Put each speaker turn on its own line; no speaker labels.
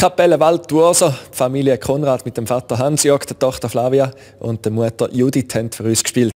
Kapelle Val die Familie Konrad mit dem Vater Hans-Jörg, der Tochter Flavia und der Mutter Judith haben für uns gespielt.